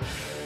Bye.